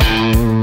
Música